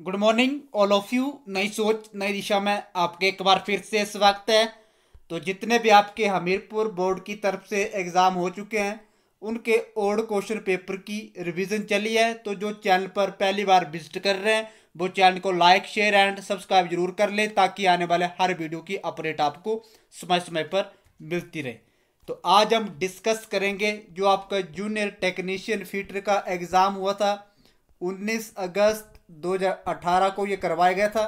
Good morning all of you नई सोच, नई दिशा में आपके एक बार फिर से स्वागत है। तो जितने भी आपके हमीरपुर बोर्ड की तरफ़ से एग्ज़ाम हो चुके हैं, उनके ओल्ड क्वेश्चन पेपर की रिवीजन चली है। तो जो चैनल पर पहली बार विज़िट कर रहे हैं, वो चैनल को लाइक शेयर एंड सब्सक्राइब ज़रूर कर ले, ताकि आने वाले हर वीडियो की अपडेट आपको समय समय पर मिलती रहे। तो आज हम डिस्कस करेंगे जो आपका जूनियर टेक्नीशियन फीटर का एग्ज़ाम हुआ था 19 अगस्त 2018 को ये करवाया गया था।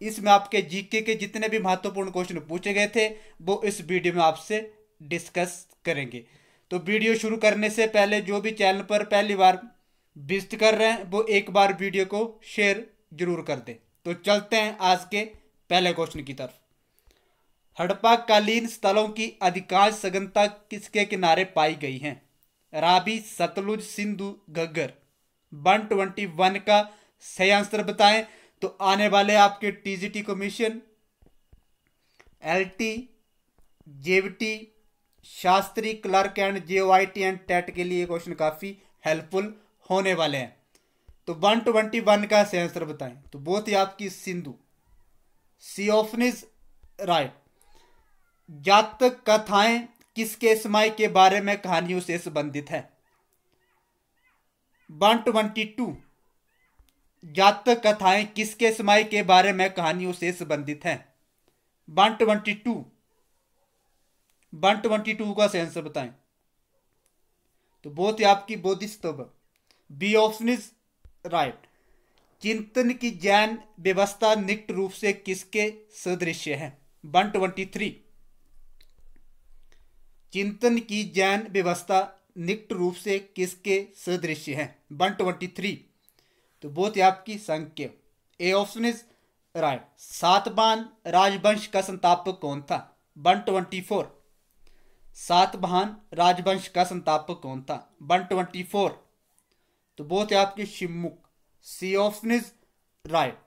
इसमें आपके जीके के जितने भी महत्वपूर्ण क्वेश्चन पूछे गए थे, वो इस वीडियो में आपसे डिस्कस करेंगे। तो वीडियो शुरू करने से पहले जो भी चैनल पर पहली बार विज़िट कर रहे हैं, वो एक बार वीडियो को शेयर ज़रूर कर दें। तो चलते हैं आज के पहले क्वेश्चन की तरफ़। हड़प्पा कालीन स्थलों की अधिकांश सघनता किसके किनारे पाई गई है? राबी सतलुज, सिंधु ट्वेंटी वन का सही आंसर बताएँ तो आने वाले आपके TGT commission LT JVT Shastri clerk and JOIT and TET के लिए क्वेश्चन काफ़ी हेल्पफुल होने वाले हैं। तो वन ट्वेंटी वन का सही आंसर बताएँ। तो बहुत ही आपकी सिंधु सियोफनिस राइट जातक कथाएँ किसके समय के बारे में कहानियों से संबंधित है? वन ट्वेंटी टू जातक कथाएँ किसके समय के बारे में कहानियों से संबंधित हैं? One twenty two one twenty two का आंसर बताएँ। तो बहुत ही आपकी Bodhisattva B option is right चिंतन की जैन व्यवस्था निकट रूप से किसके सदृश्य है? वन ट्वेंटी थ्री चिंतन की जैन व्यवस्था निकट रूप से किसके सदृश्य है? वन ट्वेंटी थ्री तो ही आपकी संख्या। ए ऑप्शन इज़ राइट सातवान राजवंश का संतापक कौन था? वन ट्वेंटी फोर सातवाहन राजवंश का संतापक कौन था? वन ट्वेंटी फोर तो ही आपकी Shimukh C option is right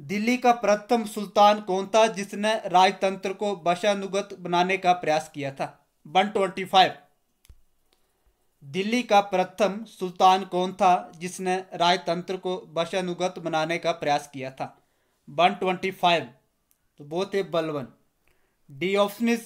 Delhi का प्रथम सुल्तान कौन था जिसने राजतंत्र को वशानुगत बनाने का प्रयास किया था? वन ट्वेंटी फाइव दिल्ली का प्रथम सुल्तान कौन था जिसने राजतंत्र को वशानुगत बनाने का प्रयास किया था? वन ट्वेंटी फाइव तो बहुत ही बलवन। डी ऑप्शन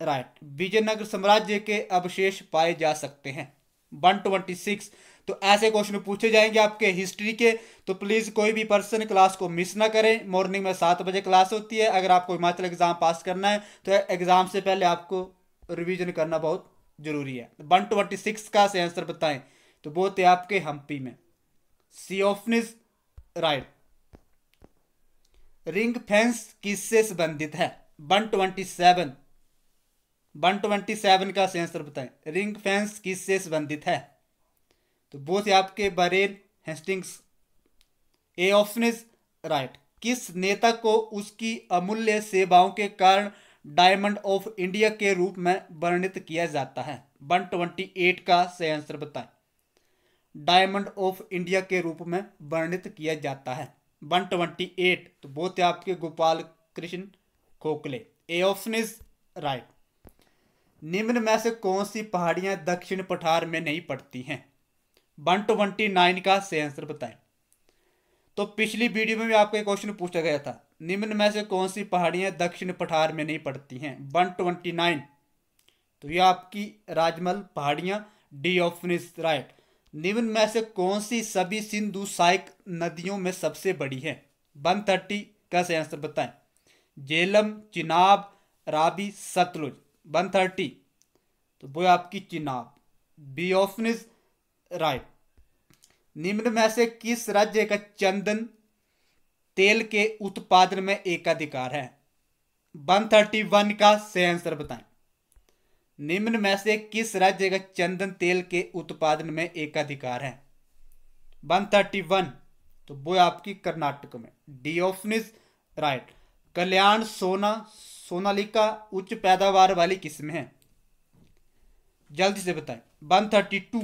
राइट, विजयनगर साम्राज्य के अवशेष पाए जा सकते हैं। वन ट्वेंटी सिक्स तो ऐसे क्वेश्चन पूछे जाएँगे आपके हिस्ट्री के तो प्लीज़ कोई भी पर्सन क्लास को मिस ना करें। मॉर्निंग में सात बजे क्लास होती है। अगर आपको हिमाचल एग्ज़ाम पास करना है तो एग्ज़ाम से पहले आपको रिवीजन करना बहुत ज़रूरी है। वन ट्वेंटी सिक्स का से आंसर बताएँ तो बहुत है आपके हम्पी में। सी ऑफनिस राइट रिंग फेंस किससे संबंधित है? One twenty seven one twenty seven का आंसर बताएँ। रिंग फेंस किससे संबंधित है? तो बहुत ही आपके Warren Hastings A is right किस नेता को उसकी अमूल्य सेवाओं के कारण डायमंड ऑफ़ इंडिया के रूप में वर्णित किया जाता है। वन ट्वेंटी एट का सही आंसर बताएँ। डायमंड ऑफ़ इंडिया के रूप में वर्णित किया जाता है। वन ट्वेंटी एट तो बहुत आपके गोपाल कृष्ण खोखले। ए ऑप्शन इज़ राइट निम्न में से कौन सी पहाड़ियाँ दक्षिण पठार में नहीं पड़ती हैं? वन ट्वेंटी नाइन का सही आंसर बताएँ। तो पिछली वीडियो में भी आपको एक क्वेश्चन पूछा गया था। निम्न में से कौन सी पहाड़ियाँ दक्षिण पठार में नहीं पड़ती हैं? One twenty nine. तो ये आपकी राजमल पहाड़ियाँ, डी ऑप्शन राइट। निम्न में से कौन सी सभी सिंधु साइक नदियों में सबसे बड़ी है? वन थर्टी का सही आंसर बताएँ? जेलम, चिनाब, राबी, सतलुज। वन थर्टी तो वो आपकी चिनाब। B option right. निम्न में से किस राज्य का चंदन तेल के उत्पादन में एकाधिकार है। वन थर्टी वन का सही आंसर बताएँ। निम्न में से किस राज्य का चंदन तेल के उत्पादन में एकाधिकार है? वन थर्टी वन तो वो आपकी कर्नाटक में। D option is right. Kalyan, Sona, Sonalika, उच्च पैदावार वाली किस्म है। जल्दी से बताएँ। वन थर्टी टू,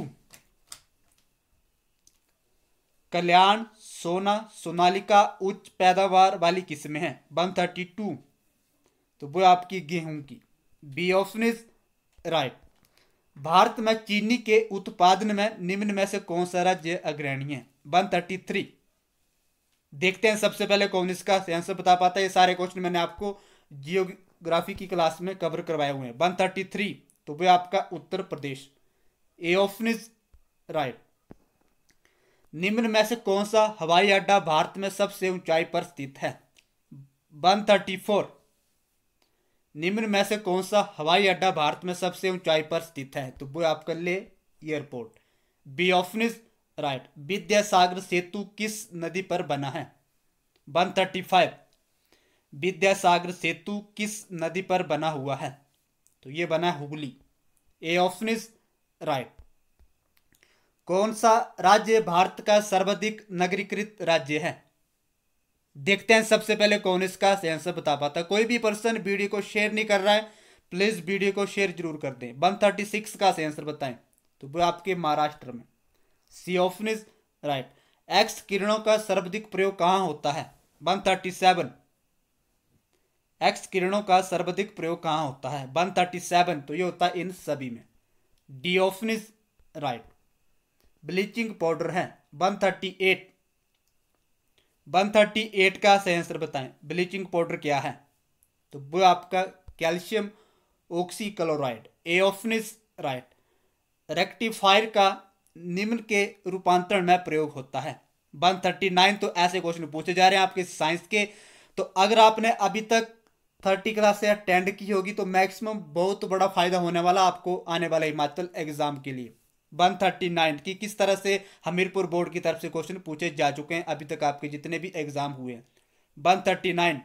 कल्याण सोना, सोनालिका, उच्च पैदावार वाली किस्में हैं। वन थर्टी टू तो वो आपकी गेहूँ की। B option is right Bharat में चीनी के उत्पादन में निम्न में से कौन सा राज्य अग्रणी है? वन थर्टी थ्री देखते हैं सबसे पहले कौन इसका आंसर बता पाता है। ये सारे क्वेश्चन मैंने आपको जियोग्राफी की क्लास में कवर करवाए हुए हैं। वन थर्टी थ्री तो वह आपका Uttar Pradesh. A option is right निम्न में से कौन सा हवाई अड्डा भारत में सबसे ऊंचाई पर स्थित है? One thirty four. निम्न में से कौन सा हवाई अड्डा भारत में सबसे ऊंचाई पर स्थित है? तो वो आप कर ले airport. B is right. Vidyasagar Setu किस नदी पर बना है? One thirty five. Vidyasagar Setu किस नदी पर बना हुआ है? तो ये बना Hooghly. A option is right. कौन सा राज्य भारत का सर्वाधिक नगरीकृत राज्य है? देखते हैं सबसे पहले कौन इसका आंसर बता पाता। कोई भी पर्सन वीडियो को शेयर नहीं कर रहा है प्लीज़ वीडियो को शेयर ज़रूर कर दें। वन थर्टी सिक्स का आंसर बताएँ। तो वो आपके महाराष्ट्र में। C option is right X किरणों का सर्वाधिक प्रयोग कहाँ होता है? वन थर्टी सेवन एक्स किरणों का सर्वाधिक प्रयोग कहाँ होता है? वन थर्टी सेवन तो ये होता है इन सभी में। D option is right bleaching powder है। One thirty eight. One thirty eight का सही आंसर बताएँ, ब्लीचिंग पाउडर क्या है? तो वो आपका calcium oxy chloride A right, rectifier का निम्न के रूपांतरण में प्रयोग होता है। वन थर्टी नाइन तो ऐसे क्वेश्चन पूछे जा रहे हैं आपके साइंस के। तो अगर आपने अभी तक थर्टी क्लास से अटेंड की होगी तो मैक्सिमम बहुत बड़ा फ़ायदा होने वाला आपको आने वाला हिमाचल एग्ज़ाम के लिए। वन थर्टी नाइन की किस तरह से हमीरपुर बोर्ड की तरफ़ से क्वेश्चन पूछे जा चुके हैं? अभी तक आपके जितने भी एग्ज़ाम हुए हैं। One thirty nine.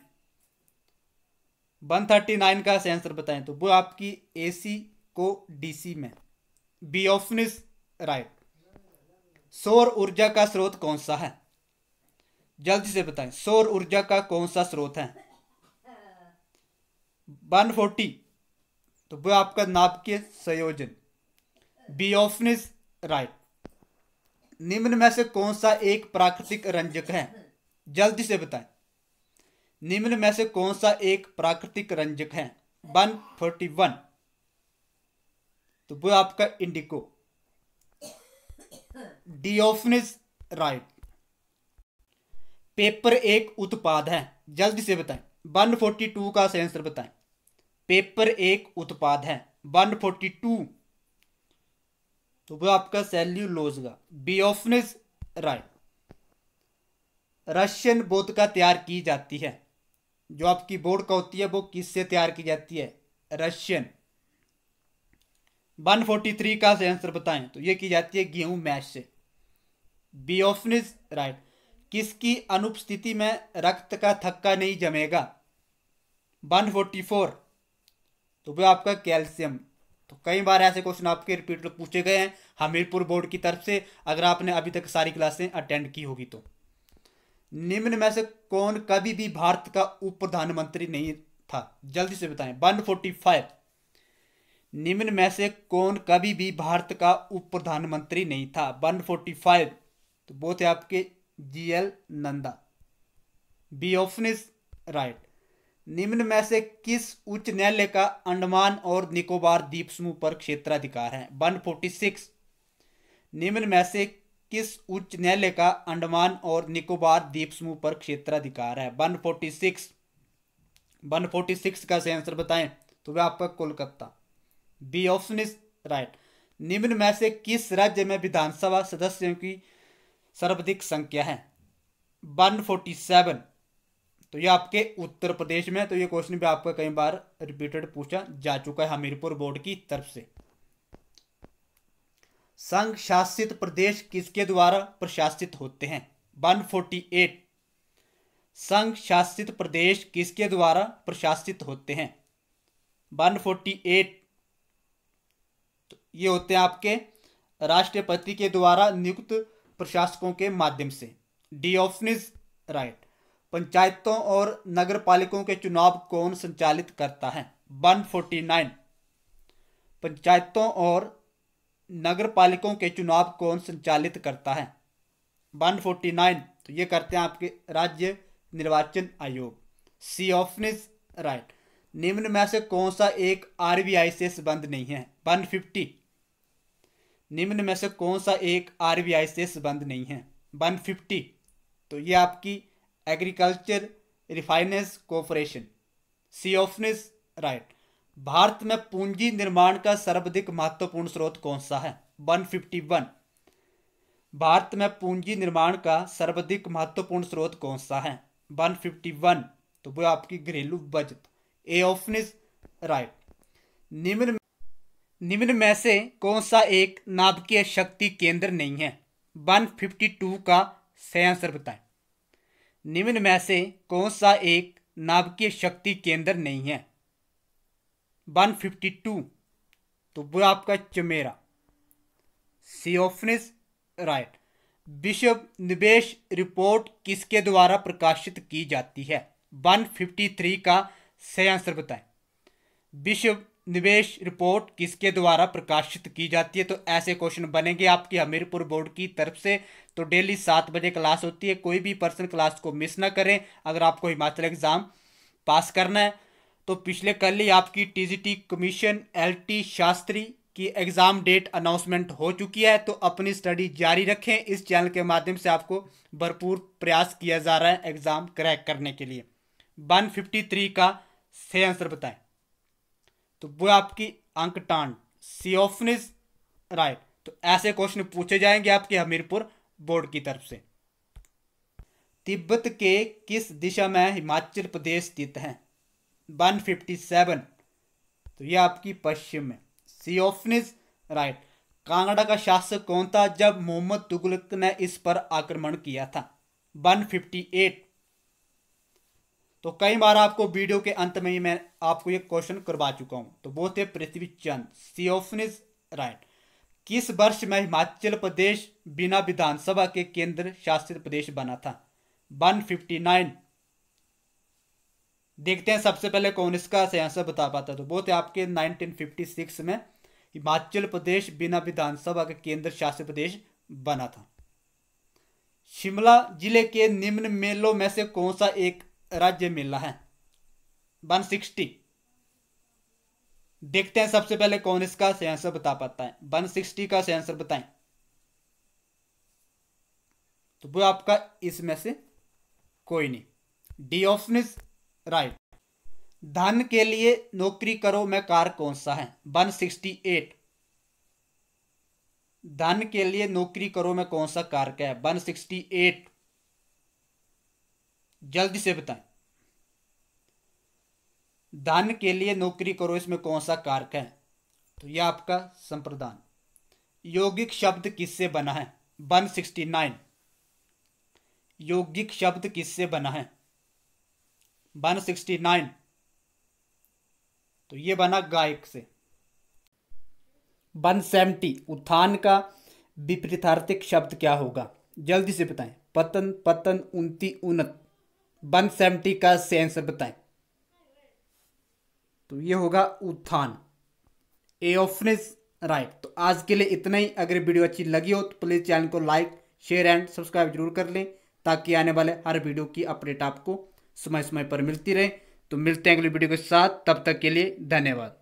One thirty nine का आंसर बताएँ तो वो आपकी एसी को डीसी में। बी इज़ राइट सौर ऊर्जा का स्रोत कौन सा है? जल्दी से बताएँ, सौर ऊर्जा का कौन सा स्रोत है? One forty. तो वो आपका नाभिकीय संयोजन। बी ऑप्शन इज़ राइट निम्न में से कौन सा एक प्राकृतिक रंजक है? जल्दी से बताएँ। निम्न में से कौन सा एक प्राकृतिक रंजक है? One forty one. तो वो आपका indigo D option is right paper एक उत्पाद है। जल्दी से बताएँ। वन फोर्टी टू का आंसर बताएँ। पेपर एक उत्पाद है। One forty two. तो वो आपका सेल्यूलोज का बी ऑप्शन राइट रशियन का तैयार की जाती है। जो आपकी बोर्ड का होती है, वो किससे तैयार की जाती है? रशियन 143 का आंसर बताएँ। तो ये की जाती है गेहूँ मैश से। बी ऑप्शन राइट किसकी अनुपस्थिति में रक्त का थक्का नहीं जमेगा? 144 तो वो आपका कैल्शियम। तो कई बार ऐसे क्वेश्चन आपके रिपीट पूछे गए हैं, हमीरपुर बोर्ड की तरफ़ से, अगर आपने अभी तक सारी क्लासें अटेंड की होगी तो। निम्न में से कौन कभी भी भारत का उप प्रधानमंत्री नहीं था? जल्दी से बताएँ। वन फोर्टी फाइव निम्न में से कौन कभी भी भारत का उप प्रधानमंत्री नहीं था? वन फोर्टी फाइव तो वो थे आपके GL Nanda. B option right निम्न में से किस उच्च न्यायालय का अंडमान और निकोबार द्वीप समूह पर क्षेत्राधिकार है? One forty six. निम्न में से किस उच्च न्यायालय का अंडमान और निकोबार द्वीप समूह पर क्षेत्राधिकार है? One forty six. One forty six का से आंसर बताएँ तो वह आपका Kolkata. B option is right. निम्न में से किस राज्य में विधानसभा सदस्यों की सर्वाधिक संख्या है? One forty seven. तो ये आपके उत्तर प्रदेश में तो ये क्वेश्चन भी आपका कई बार रिपीटेड पूछा जा चुका है हमीरपुर बोर्ड की तरफ़ से। संघ शासित प्रदेश किसके द्वारा प्रशासित होते हैं? 148 संघ शासित प्रदेश किसके द्वारा प्रशासित होते हैं? 148 तो ये होते हैं आपके राष्ट्रपति के द्वारा नियुक्त प्रशासकों के माध्यम से। डी ऑप्शन इज़ राइट पंचायतों और नगर पालिकों के चुनाव कौन संचालित करता है? 149 पंचायतों और नगर पालिकों के चुनाव कौन संचालित करता है? 149 तो ये करते हैं आपके राज्य निर्वाचन आयोग। C is right. निम्न में से कौन सा एक आरबीआई से संबंध नहीं है? 150 निम्न में से कौन सा एक आरबीआई से संबंध नहीं है? 150 तो ये आपकी agriculture refinance corporation, C option is right. Bharat में पूंजी निर्माण का सर्वाधिक महत्वपूर्ण स्रोत कौन सा है? 151 भारत में पूंजी निर्माण का सर्वाधिक महत्वपूर्ण स्रोत कौन सा है? 151 तो वो आपकी घरेलू बचत। A option is right. निम्न निम्न में से कौन सा एक नाभिकीय शक्ति केंद्र नहीं है? 152 का सही आंसर बताएँ। निम्न में से कौन सा एक नाभिकीय शक्ति केंद्र नहीं है? 152 तो वो आपका चमेरा। सियोफनिस, राइट। विश्व निवेश रिपोर्ट किसके द्वारा प्रकाशित की जाती है? 153 का सही आंसर बताएँ। विश्व निवेश रिपोर्ट किसके द्वारा प्रकाशित की जाती है? तो ऐसे क्वेश्चन बनेंगे आपकी हमीरपुर बोर्ड की तरफ़ से। तो डेली सात बजे क्लास होती है। कोई भी पर्सन क्लास को मिस ना करें। अगर आपको हिमाचल एग्ज़ाम पास करना है तो पिछले कल ही आपकी टीजीटी कमीशन एलटी शास्त्री की एग्ज़ाम डेट अनाउंसमेंट हो चुकी है। तो अपनी स्टडी जारी रखें। इस चैनल के माध्यम से आपको भरपूर प्रयास किया जा रहा है एग्ज़ाम क्रैक करने के लिए। 153 का सही आंसर बताएँ। तो वो आपकी अंक टांड सियोफनिस राइट तो ऐसे क्वेश्चन पूछे जाएँगे आपके हमीरपुर बोर्ड की तरफ़ से। तिब्बत के किस दिशा में हिमाचल प्रदेश स्थित है? 157 तो ये आपकी पश्चिम में। सियोफनिस राइट कांगड़ा का शासक कौन था जब मोहम्मद तुगलक ने इस पर आक्रमण किया था? 158 तो कई बार आपको वीडियो के अंत में ही मैं आपको ये क्वेश्चन करवा चुका हूँ। तो वो थे पृथ्वी चंद सियोफनिस राइट। किस वर्ष में हिमाचल प्रदेश बिना विधानसभा के केंद्र शासित प्रदेश बना था? 159 देखते हैं सबसे पहले कौन इसका सही आंसर बता पाता तो वो थे आपके 1956 में हिमाचल प्रदेश बिना विधानसभा के केंद्र शासित प्रदेश बना था। शिमला ज़िले के निम्न मेलों में से कौन सा एक राज्य मेला है। 160 देखते हैं सबसे पहले कौन इसका सही आंसर बता पाता है। 160 का सही आंसर बताएँ। तो वो आपका इसमें से कोई नहीं। D option is right. धन के लिए नौकरी करो, मैं कार कौन सा है? 168 धन के लिए नौकरी करो, मैं कौन सा कार का है? 168 जल्दी से बताएँ। धन के लिए नौकरी करो, इसमें कौन सा कारक है? तो यह आपका संप्रदान। यौगिक शब्द किससे बना है? 169 यौगिक शब्द किससे बना है? 169 तो ये बना गायक से। 170 उत्थान का विपरीतार्थिक शब्द क्या होगा? जल्दी से बताएँ। पतन पतन उन्ती उन्नत। वन सेवेंटी का आंसर बताएँ। तो ये होगा उत्थान। ए ऑफनेस राइट तो आज के लिए इतना ही। अगर वीडियो अच्छी लगी हो तो प्लीज़ चैनल को लाइक शेयर एंड सब्सक्राइब ज़रूर कर लें, ताकि आने वाले हर वीडियो की अपडेट आपको समय समय पर मिलती रहे। तो मिलते हैं अगले वीडियो के साथ। तब तक के लिए धन्यवाद।